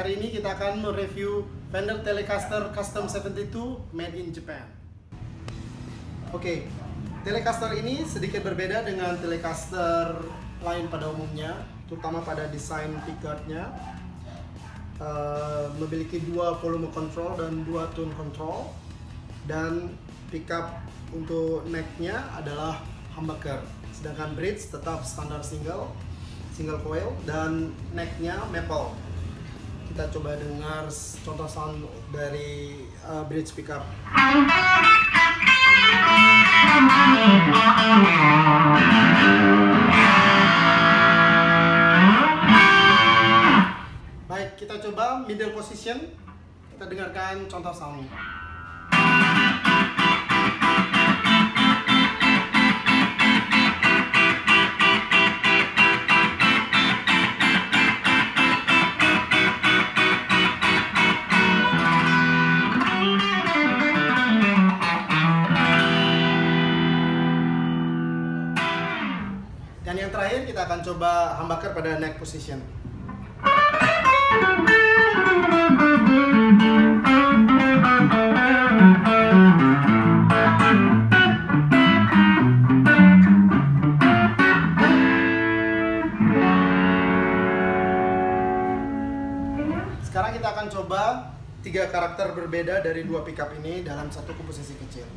Hari ini kita akan mereview Fender Telecaster Custom 72 made in Japan. Oke, Telecaster ini sedikit berbeda dengan Telecaster lain pada umumnya, terutama pada desain pickguardnya. Eh, memiliki dua volume control dan dua tone control. Dan pickup untuk necknya adalah humbucker. Sedangkan bridge tetap standar single single coil dan necknya maple. Kita coba dengar contoh sound dari uh, bridge pickup middle position kita dengarkan contoh soundnya Dan yang terakhir kita akan coba humbucker pada neck position. Sekarang kita akan coba tiga karakter berbeda dari dua pickup ini dalam satu komposisi kecil.